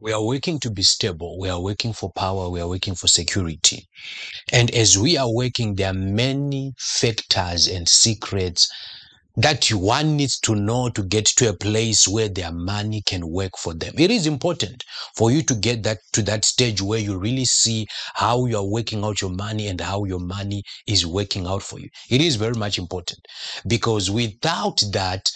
We are working to be stable. We are working for power. We are working for security. And as we are working, there are many factors and secrets that one needs to know to get to a place where their money can work for them. It is important for you to get that to that stage where you really see how you are working out your money and how your money is working out for you. It is very much important because without that,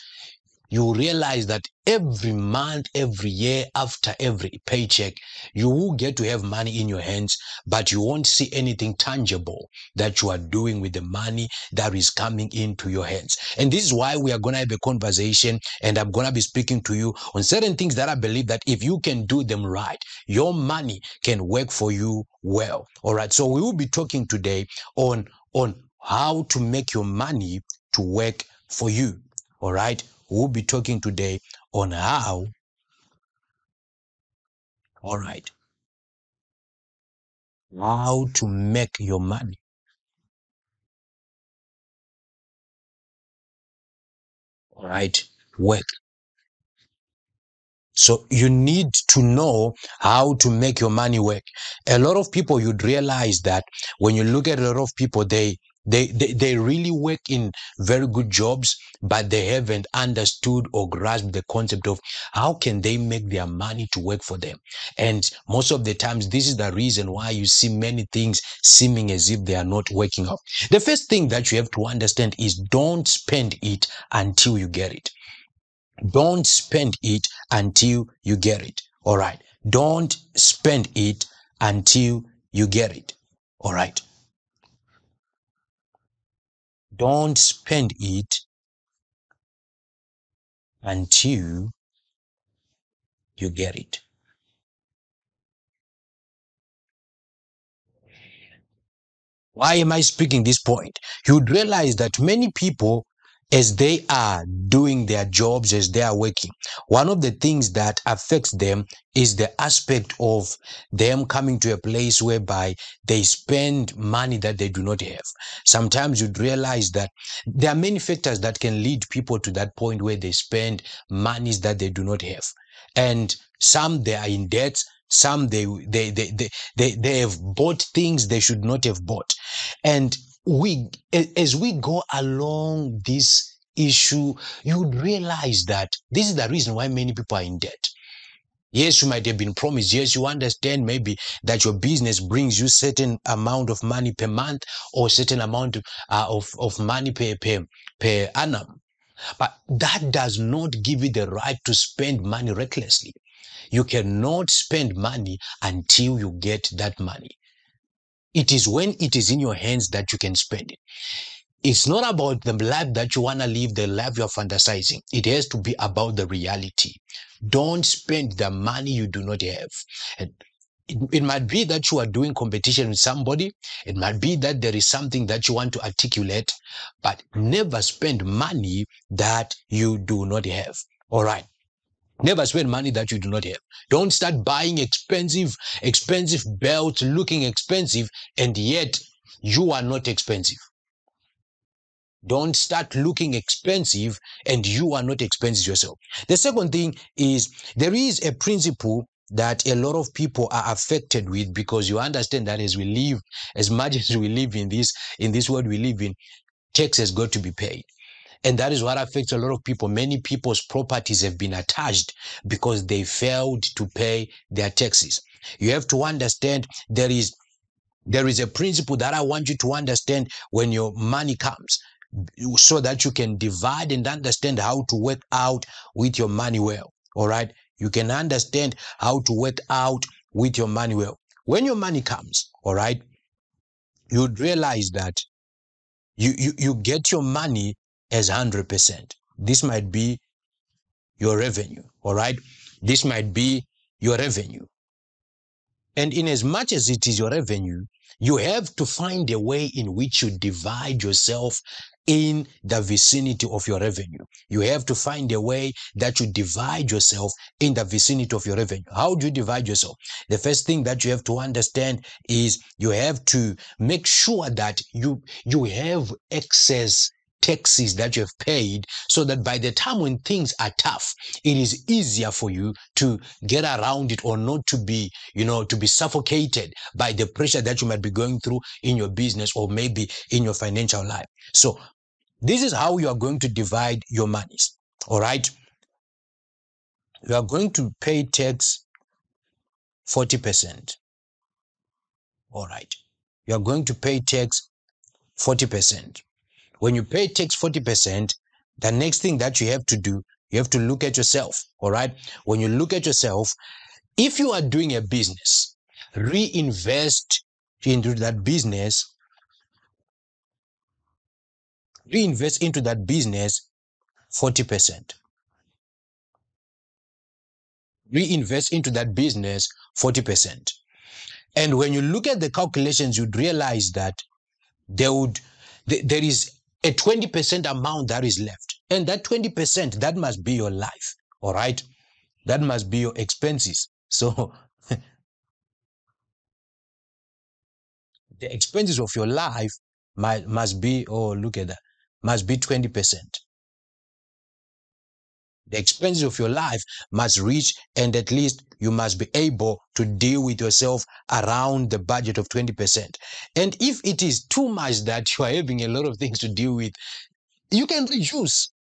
you realize that every month, every year, after every paycheck, you will get to have money in your hands, but you won't see anything tangible that you are doing with the money that is coming into your hands. And this is why we are going to have a conversation and I'm going to be speaking to you on certain things that I believe that if you can do them right, your money can work for you well. All right. So we will be talking today on, on how to make your money to work for you. All right we'll be talking today on how. All right. How to make your money. All right. Work. So you need to know how to make your money work. A lot of people you'd realize that when you look at a lot of people they they, they, they really work in very good jobs, but they haven't understood or grasped the concept of how can they make their money to work for them. And most of the times, this is the reason why you see many things seeming as if they are not working out. The first thing that you have to understand is don't spend it until you get it. Don't spend it until you get it. All right. Don't spend it until you get it. All right. Don't spend it until you get it. Why am I speaking this point? You'd realize that many people as they are doing their jobs, as they are working, one of the things that affects them is the aspect of them coming to a place whereby they spend money that they do not have. Sometimes you'd realize that there are many factors that can lead people to that point where they spend monies that they do not have. And some they are in debt, some they they they they they, they have bought things they should not have bought. And we as we go along this issue you realize that this is the reason why many people are in debt. Yes you might have been promised. Yes you understand maybe that your business brings you certain amount of money per month or certain amount uh, of, of money per, per, per annum. But that does not give you the right to spend money recklessly. You cannot spend money until you get that money it is when it is in your hands that you can spend it. It's not about the life that you want to live, the life you're fantasizing. It has to be about the reality. Don't spend the money you do not have. And it, it might be that you are doing competition with somebody. It might be that there is something that you want to articulate, but never spend money that you do not have. All right. Never spend money that you do not have. Don't start buying expensive, expensive belts, looking expensive, and yet you are not expensive. Don't start looking expensive and you are not expensive yourself. The second thing is there is a principle that a lot of people are affected with because you understand that as we live, as much as we live in this, in this world we live in, tax has got to be paid. And that is what affects a lot of people. Many people's properties have been attached because they failed to pay their taxes. You have to understand there is there is a principle that I want you to understand when your money comes so that you can divide and understand how to work out with your money well. All right. You can understand how to work out with your money well. When your money comes, all right, you'd realize that you, you, you get your money as 100%. This might be your revenue, all right? This might be your revenue. And in as much as it is your revenue, you have to find a way in which you divide yourself in the vicinity of your revenue. You have to find a way that you divide yourself in the vicinity of your revenue. How do you divide yourself? The first thing that you have to understand is you have to make sure that you you have excess taxes that you have paid so that by the time when things are tough it is easier for you to get around it or not to be you know to be suffocated by the pressure that you might be going through in your business or maybe in your financial life. So this is how you are going to divide your monies all right? You are going to pay tax 40% all right? You are going to pay tax 40%. When you pay tax 40%, the next thing that you have to do, you have to look at yourself. All right. When you look at yourself, if you are doing a business, reinvest into that business, reinvest into that business 40%. Reinvest into that business 40%. And when you look at the calculations, you'd realize that there would there is a 20% amount that is left. And that 20%, that must be your life. All right. That must be your expenses. So the expenses of your life might, must be, oh, look at that, must be 20% the expenses of your life must reach and at least you must be able to deal with yourself around the budget of 20%. And if it is too much that you are having a lot of things to deal with, you can reduce.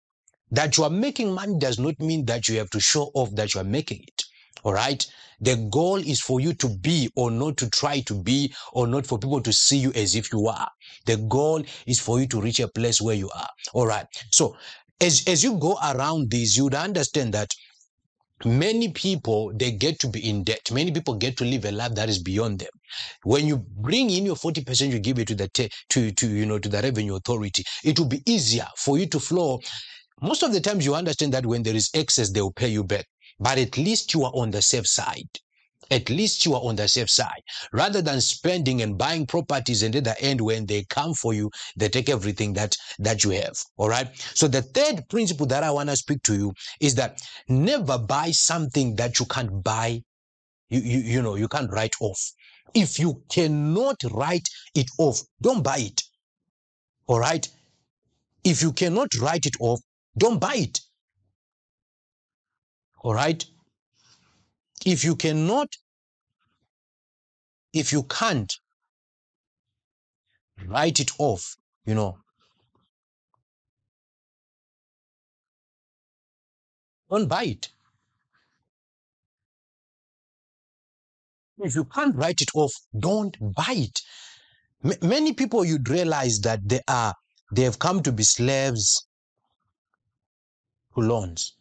That you are making money does not mean that you have to show off that you are making it. All right. The goal is for you to be or not to try to be or not for people to see you as if you are. The goal is for you to reach a place where you are. All right. So as, as you go around this, you would understand that many people they get to be in debt. Many people get to live a life that is beyond them. When you bring in your 40% you give it to the te- to to you know to the revenue authority it will be easier for you to flow. Most of the times you understand that when there is excess they will pay you back. But at least you are on the safe side at least you are on the safe side. Rather than spending and buying properties and at the end when they come for you they take everything that that you have. All right? So the third principle that i want to speak to you is that never buy something that you can't buy. You, you you know you can't write off. If you cannot write it off don't buy it. All right? If you cannot write it off don't buy it. All right if you cannot, if you can't write it off, you know, don't buy it. If you can't write it off, don't buy it. M- many people you'd realize that they are they have come to be slaves to loans.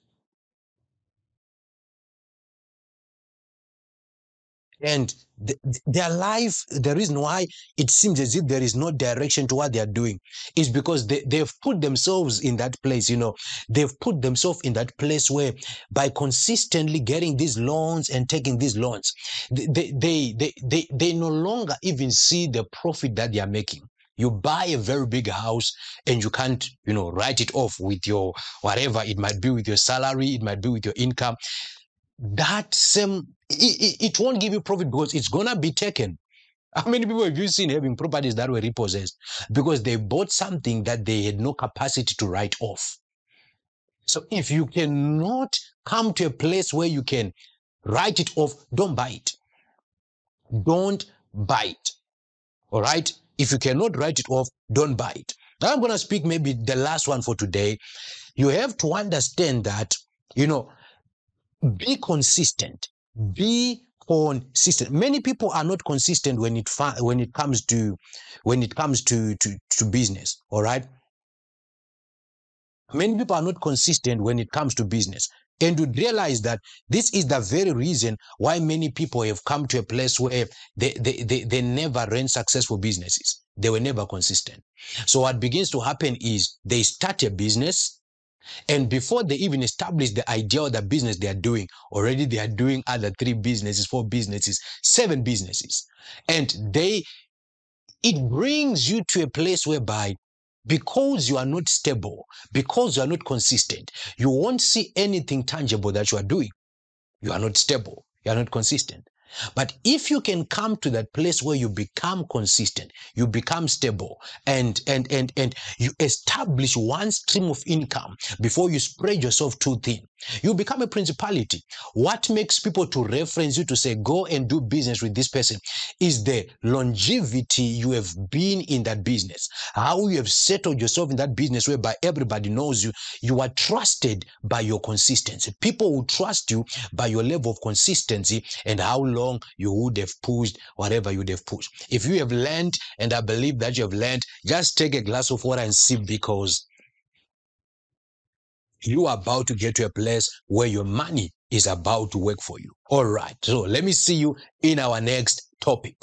And th- their life the reason why it seems as if there is no direction to what they are doing is because they, they've put themselves in that place you know. They've put themselves in that place where by consistently getting these loans and taking these loans they they they they, they no longer even see the profit that they are making. You buy a very big house and you can't you know write it off with your whatever it might be with your salary it might be with your income that same it, it, won't give you profit because it's gonna be taken. How many people have you seen having properties that were repossessed because they bought something that they had no capacity to write off? So if you cannot come to a place where you can write it off don't buy it. Don't buy it. All right? If you cannot write it off don't buy it. Now i'm to speak maybe the last one for today. You have to understand that you know be consistent. Hmm. Be consistent. Many people are not consistent when it fa- when it comes to when it comes to, to to business all right many people are not consistent when it comes to business and to realize that this is the very reason why many people have come to a place where they, they, they, they never ran successful businesses. They were never consistent. So what begins to happen is they start a business and before they even establish the idea of the business they are doing, already they are doing other three businesses, four businesses, seven businesses. And they, it brings you to a place whereby because you are not stable, because you are not consistent, you won't see anything tangible that you are doing. You are not stable. You are not consistent. But if you can come to that place where you become consistent, you become stable, and and and and you establish one stream of income before you spread yourself too thin, you become a principality. What makes people to reference you to say, go and do business with this person is the longevity you have been in that business, how you have settled yourself in that business whereby everybody knows you. You are trusted by your consistency. People will trust you by your level of consistency and how long you would have pushed whatever you would have pushed. If you have learned, and I believe that you have learned, just take a glass of water and sip because you are about to get to a place where your money is about to work for you. All right. So let me see you in our next topic.